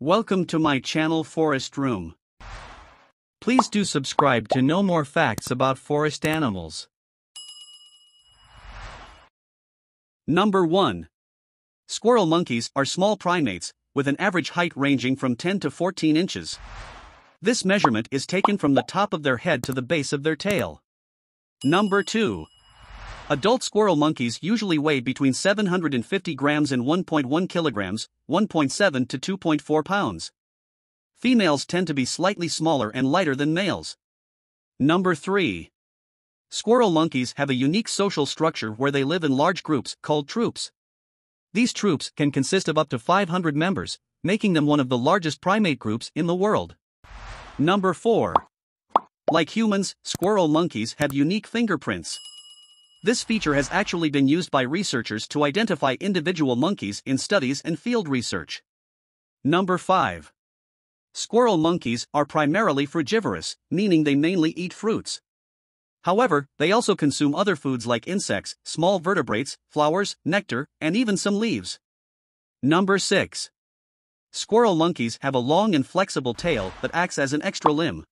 Welcome to my channel Forest Room. Please do subscribe to know more facts about forest animals. Number 1. Squirrel monkeys are small primates, with an average height ranging from 10 to 14 inches. This measurement is taken from the top of their head to the base of their tail. Number 2. Adult squirrel monkeys usually weigh between 750 grams and 1.1 kilograms, 1.7 to 2.4 pounds. Females tend to be slightly smaller and lighter than males. Number 3. Squirrel monkeys have a unique social structure where they live in large groups called troops. These troops can consist of up to 500 members, making them one of the largest primate groups in the world. Number 4. Like humans, squirrel monkeys have unique fingerprints. This feature has actually been used by researchers to identify individual monkeys in studies and field research. Number 5. Squirrel monkeys are primarily frugivorous, meaning they mainly eat fruits. However, they also consume other foods like insects, small vertebrates, flowers, nectar, and even some leaves. Number 6. Squirrel monkeys have a long and flexible tail that acts as an extra limb.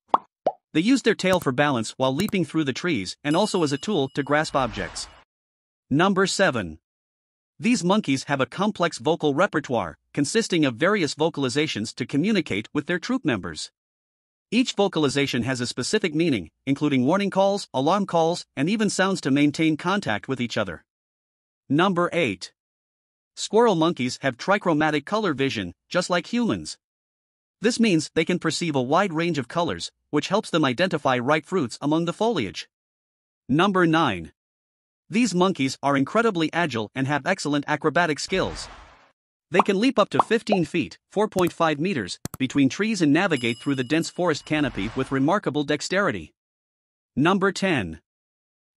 They use their tail for balance while leaping through the trees and also as a tool to grasp objects. Number 7. These monkeys have a complex vocal repertoire, consisting of various vocalizations to communicate with their troop members. Each vocalization has a specific meaning, including warning calls, alarm calls, and even sounds to maintain contact with each other. Number 8. Squirrel monkeys have trichromatic color vision, just like humans. This means they can perceive a wide range of colors, which helps them identify ripe fruits among the foliage. Number 9. These monkeys are incredibly agile and have excellent acrobatic skills. They can leap up to 15 feet, 4.5 meters, between trees and navigate through the dense forest canopy with remarkable dexterity. Number 10.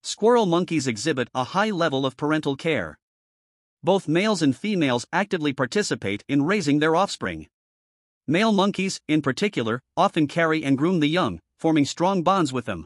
Squirrel monkeys exhibit a high level of parental care. Both males and females actively participate in raising their offspring. Male monkeys, in particular, often carry and groom the young, forming strong bonds with them.